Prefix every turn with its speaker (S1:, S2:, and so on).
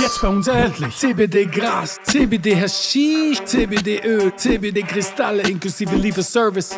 S1: Jetzt bei uns erhältlich. CBD Gras, CBD Haschisch, CBD Öl, CBD Kristalle inklusive Lieferservice.